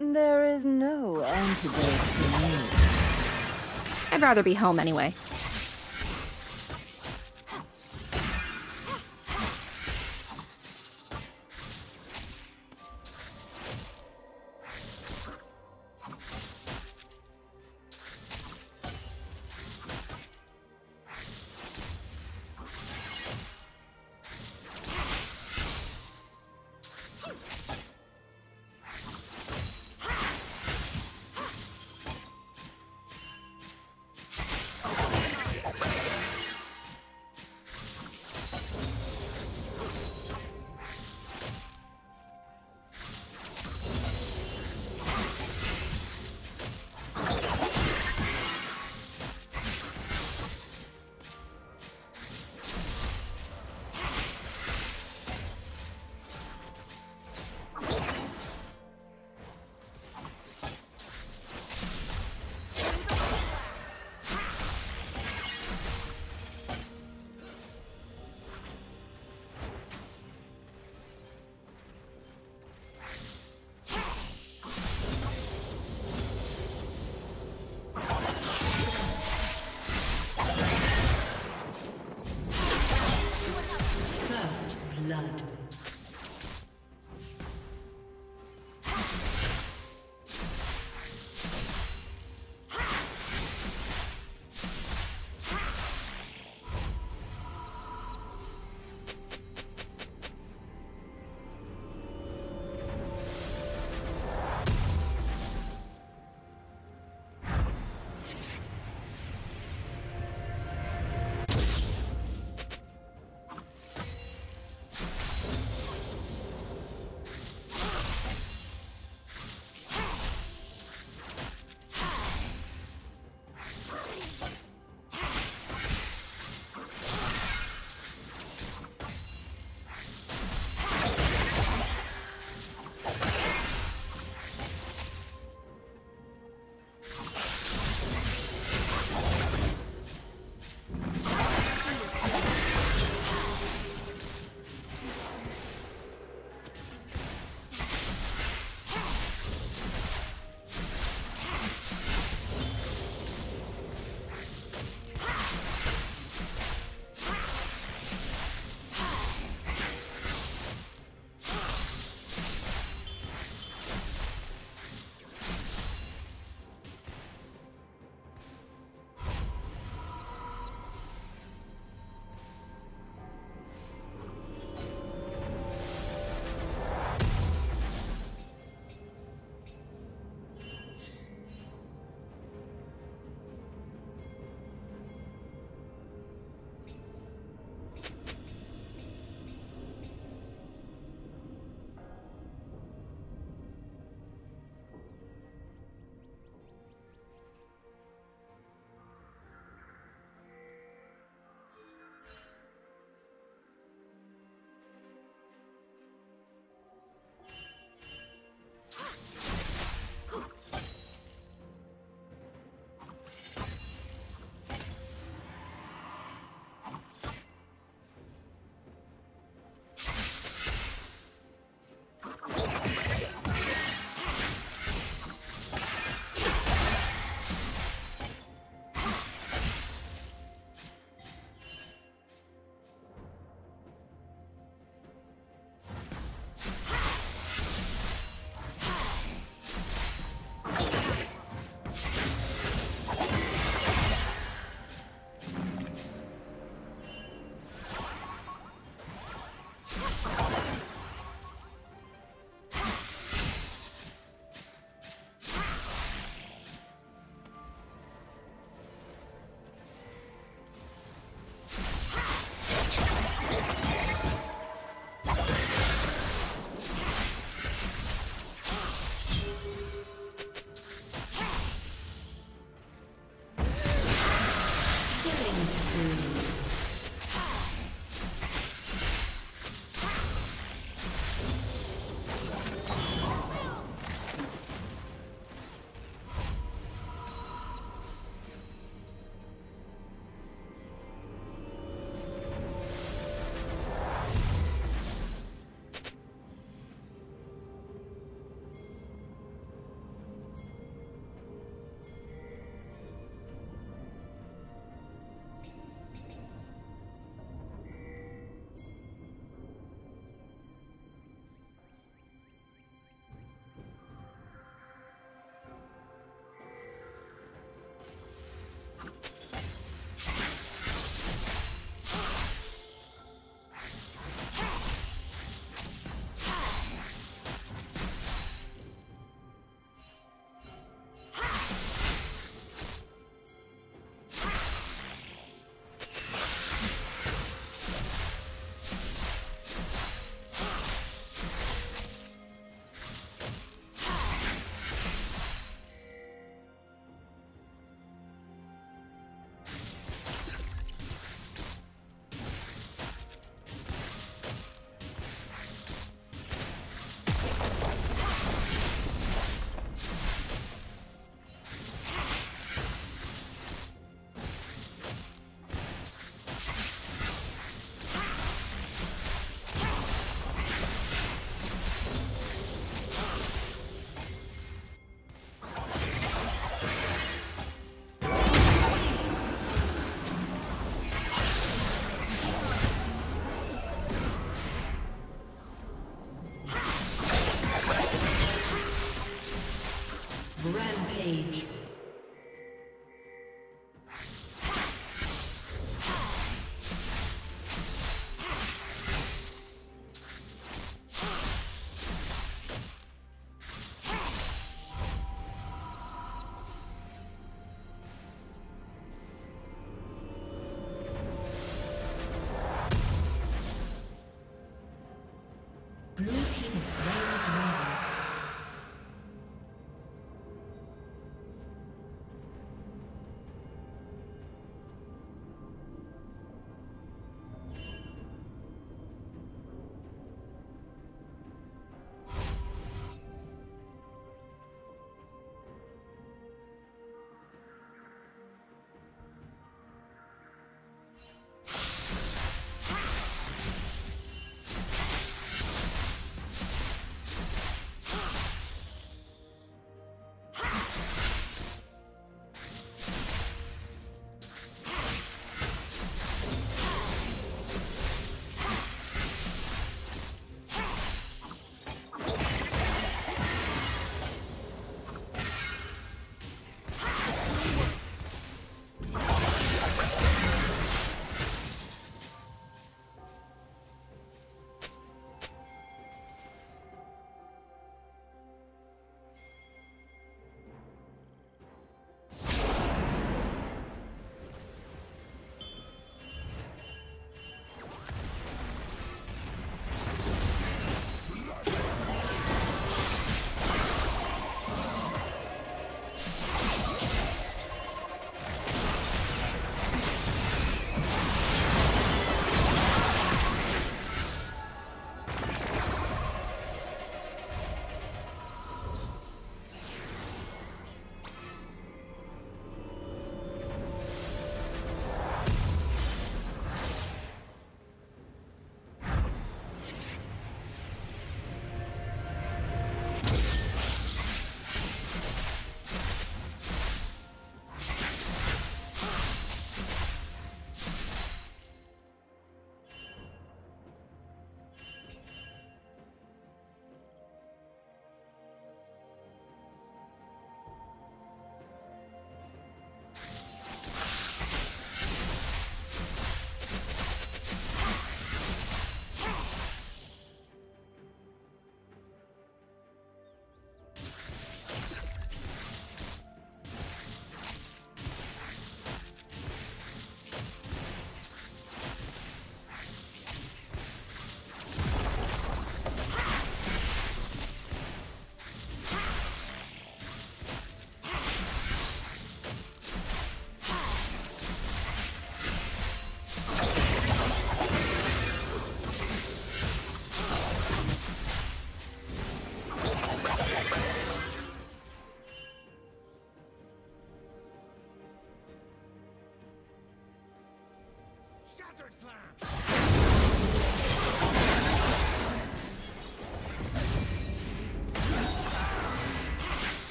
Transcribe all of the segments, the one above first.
There is no antidote for me. I'd rather be home anyway.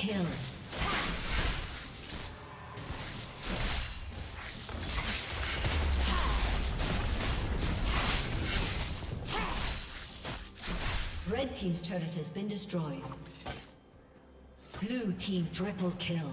Kill. Red Team's turret has been destroyed. Blue Team triple kill.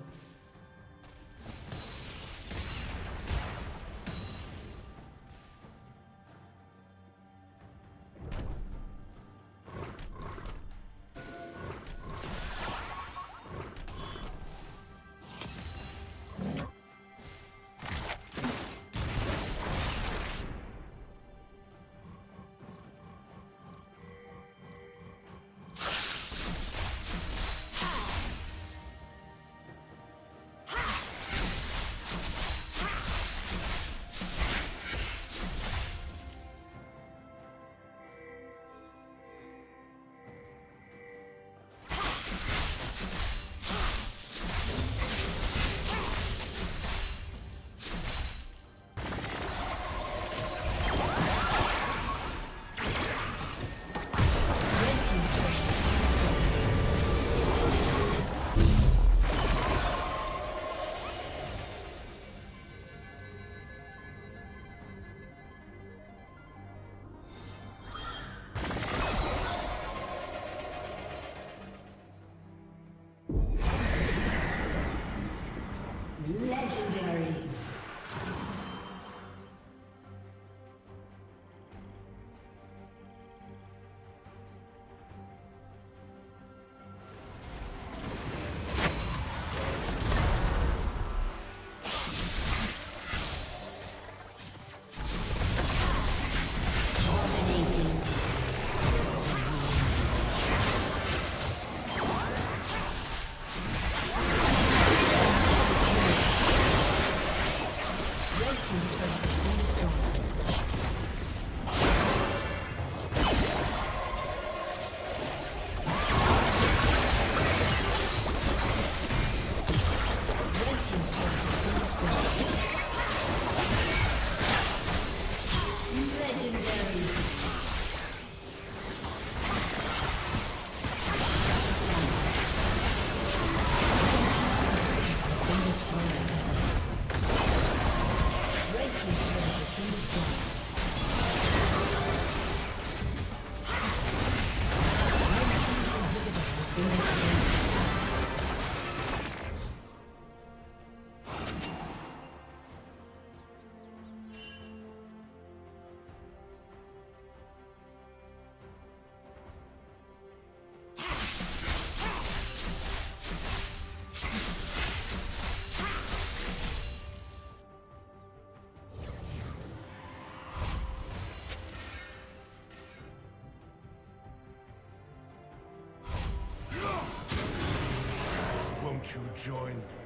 join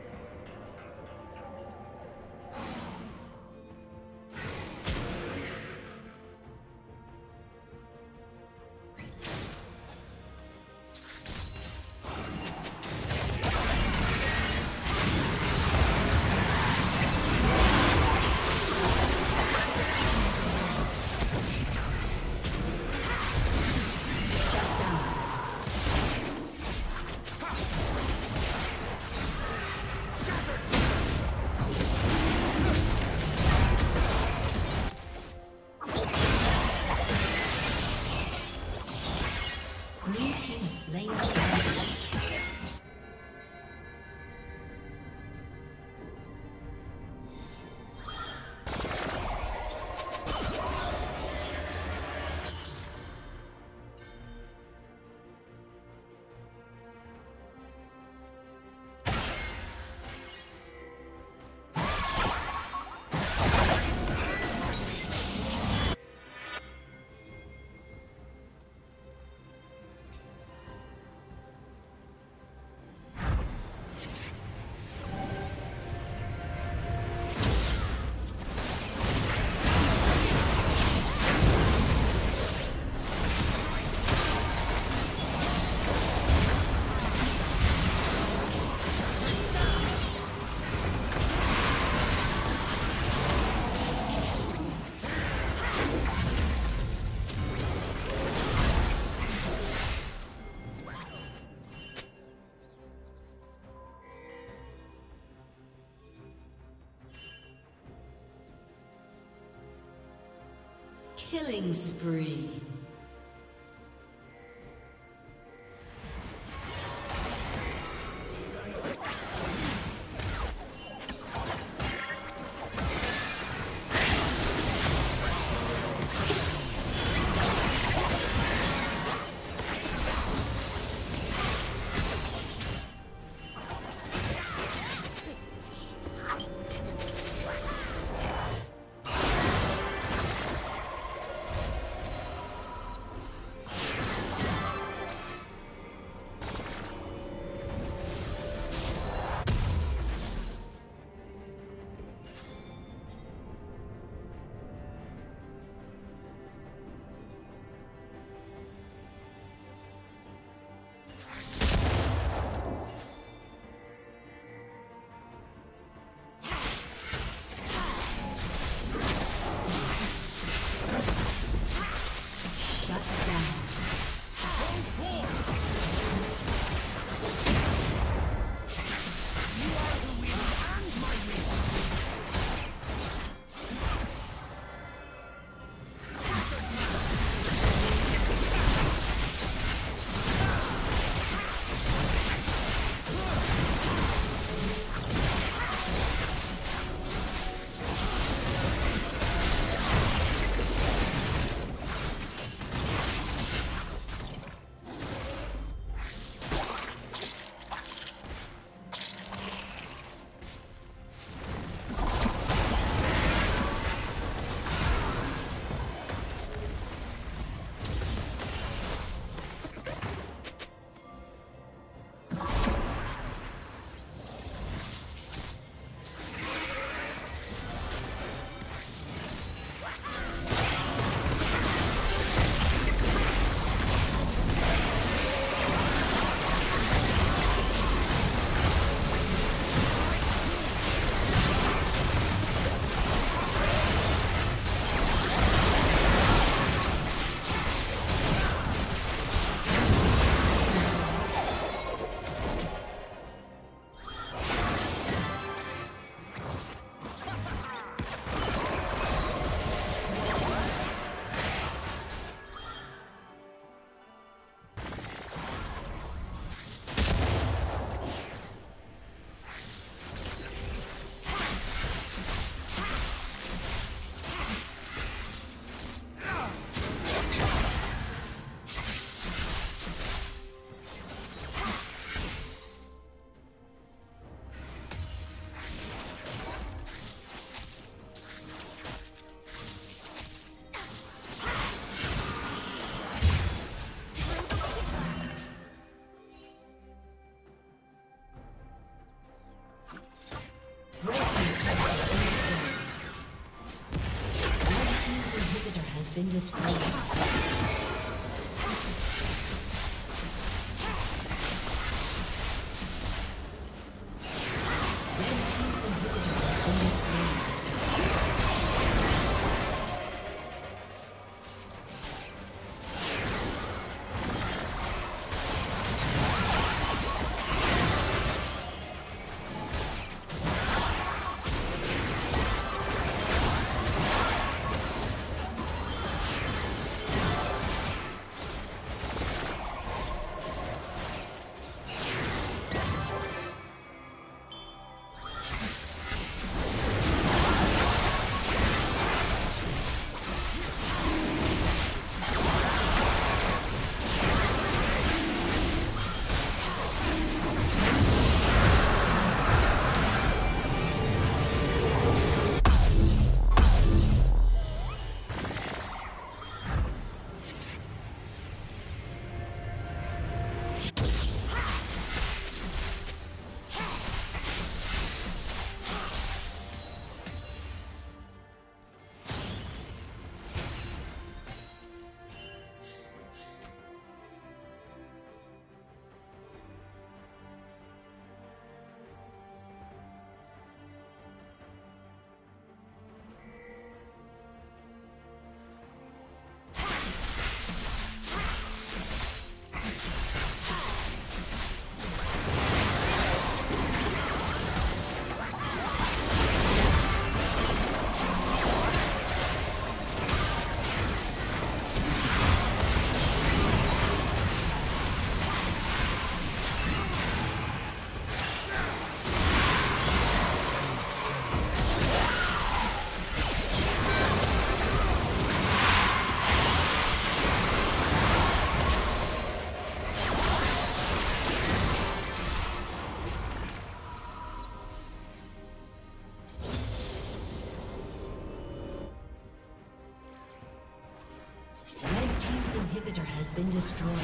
Killing spree. Destroyed.